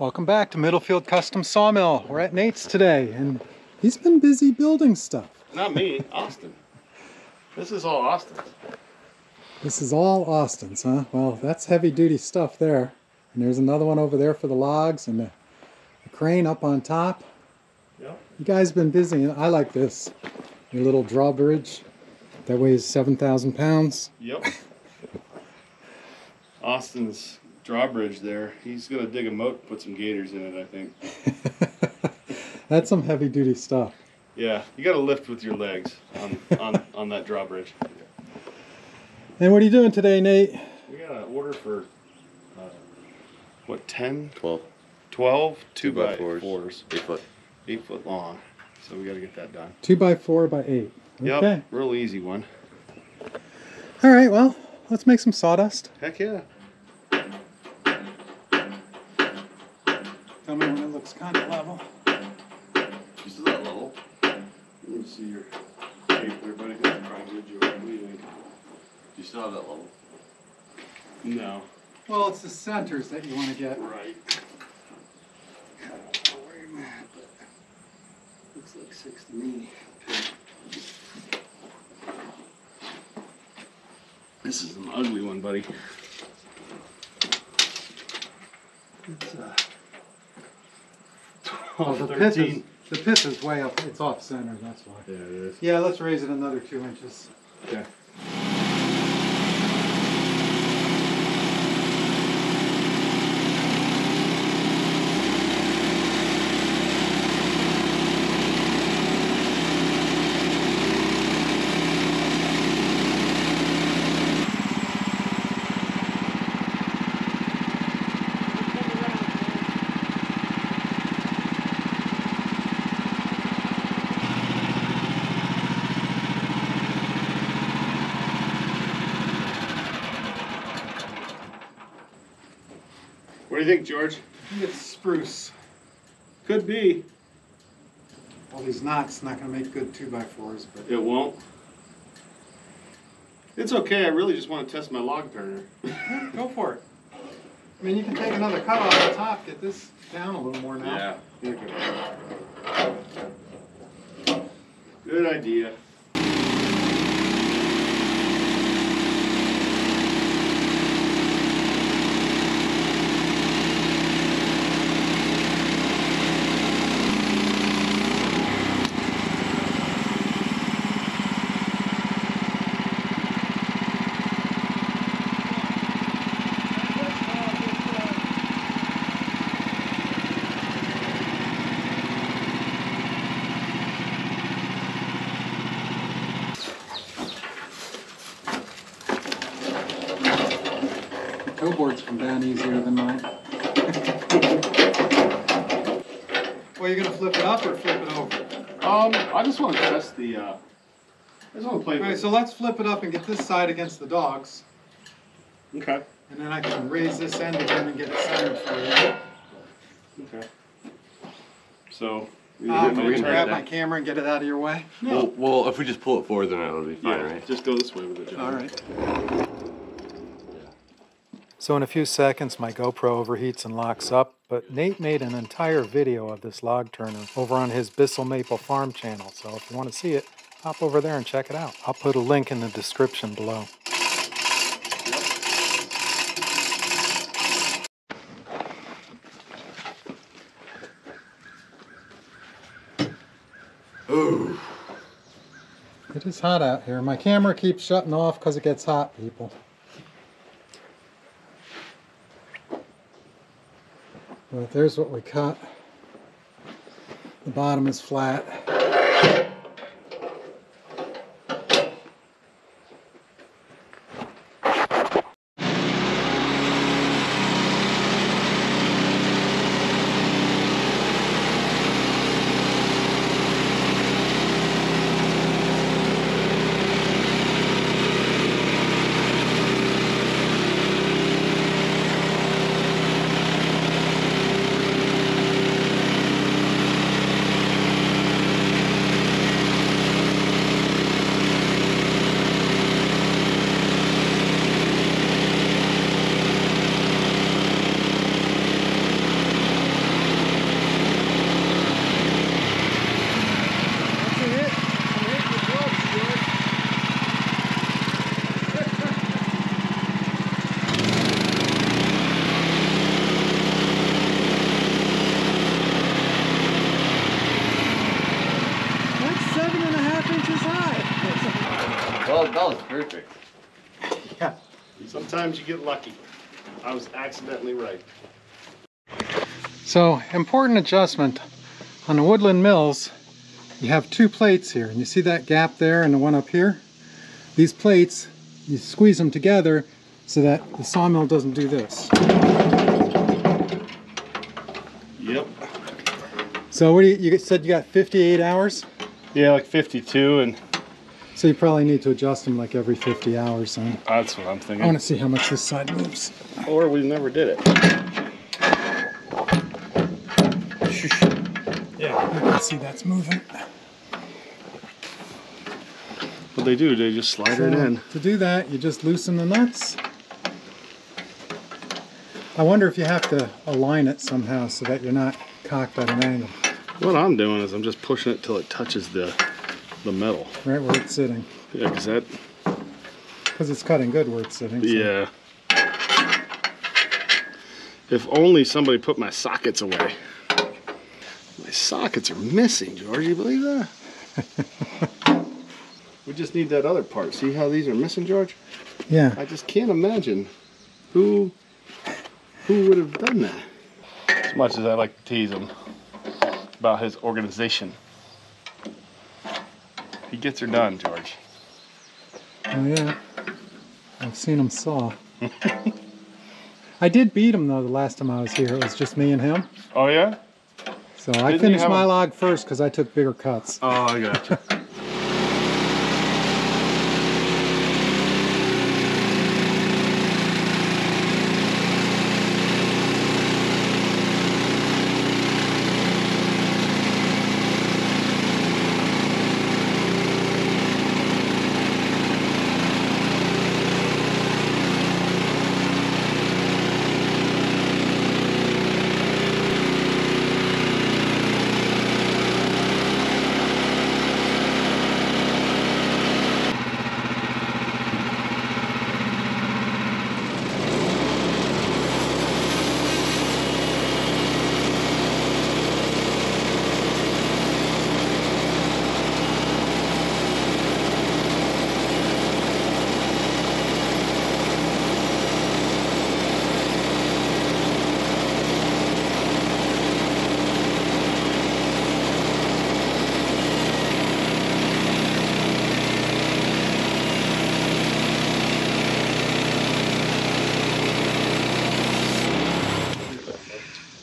Welcome back to Middlefield Custom Sawmill. We're at Nate's today and he's been busy building stuff. Not me, Austin. This is all Austin's. This is all Austin's, huh? Well, that's heavy duty stuff there. And there's another one over there for the logs and the, the crane up on top. Yep. You guys been busy. And I like this. Your little drawbridge that weighs 7,000 pounds. Yep. Austin's drawbridge there. He's gonna dig a moat, and put some gators in it, I think. That's some heavy duty stuff. Yeah, you gotta lift with your legs on on, on that drawbridge. And what are you doing today, Nate? We got an order for uh, what 10, 12. 12 two, Two by by fours. fours, Eight foot. eight foot long. So we gotta get that done. Two by four by eight. Yep, Okay. real easy one. All right, well, let's make some sawdust. Heck yeah. Tell me when it looks kind of level. Just to that level. Let me see your shape there, buddy. Try and get you what we need. Do you still have that level? No. Well, it's the centers that you want to get. Right. Looks like six to me. This is an ugly one, buddy. It's uh, Oh, 12, the pith is, the pith is way up. It's off center, that's why. Yeah, it is. Yeah, let's raise it another two inches. Okay. Do you think, George? It's spruce. Could be. All these knots not going to make good two by fours, but It won't. It's okay. I really just want to test my log turner. go for it. I mean, you can take another cut off the top, get this down a little more now. Yeah. Good idea. Toe boards come down easier than mine. well, you're going to flip it up or flip it over? Um, I just want to test the. Uh, I just want to play All right, with. so let's flip it up and get this side against the dogs. Okay. And then I can raise this end again and get it centered for you. Okay. So. Uh, I'm I'm gonna going to turn grab my camera and get it out of your way. Well, well, if we just pull it forward, then it'll be fine, Yeah, right? just go this way with it. John. All right. So in a few seconds, my GoPro overheats and locks up, but Nate made an entire video of this log turner over on his Bissell Maple Farm channel. So if you want to see it, hop over there and check it out. I'll put a link in the description below. Ooh. It is hot out here. My camera keeps shutting off because it gets hot, people. But there's what we cut. The bottom is flat. Sometimes you get lucky. I was accidentally right. So important adjustment on the Woodland Mills. You have two plates here, and you see that gap there and the one up here. These plates, you squeeze them together so that the sawmill doesn't do this. Yep. So what do you, you said you got 58 hours? Yeah, like 52, and So you probably need to adjust them like every 50 hours. Then. that's what I'm thinking. I want to see how much this side moves. Or we never did it. Yeah, you can see that's moving. What they do, they just slide it in. to do that, you just loosen the nuts. I wonder if you have to align it somehow so that you're not cocked at an angle, What I'm doing is I'm just pushing it till it touches the the metal. right where it's sitting. Yeah, because that, Because it's cutting good where it's sitting. so- yeah. If only somebody put my sockets away. My sockets are missing, George. You believe that? we just need that other part. See how these are missing, George? Yeah. I just can't imagine who who would have done that. As much as I like to tease him about his organization, he gets her done, George. Oh yeah. I've seen him saw. I did beat him though the last time I was here. It was just me and him. Oh yeah? So I Didn't you finished my a- log first because I took bigger cuts. Oh, I got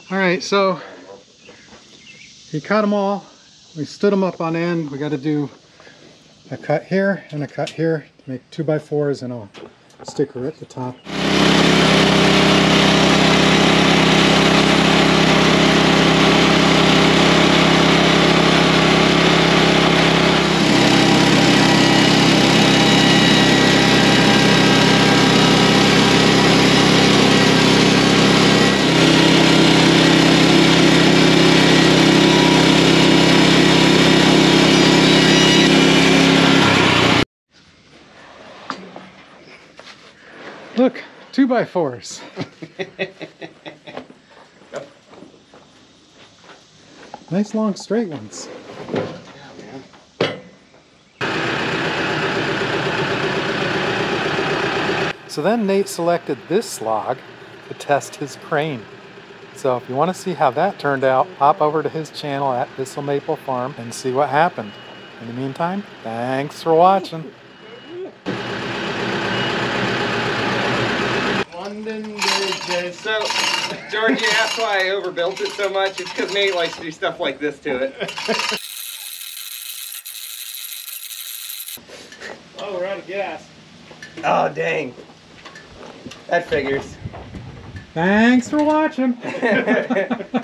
All right, so he cut them all. We stood them up on end. We got to do a cut here and a cut here to make two by fours and a sticker at the top. Look, two by fours. nice long straight ones. So then Nate selected this log to test his crane. So if you want to see how that turned out, hop over to his channel at Bissell Maple Farm and see what happened. In the meantime, thanks for watching. London So, George, you asked why I overbuilt it so much. It's because Nate likes to do stuff like this to it. Oh, we're out of gas. Oh, dang. That figures. Thanks for watching.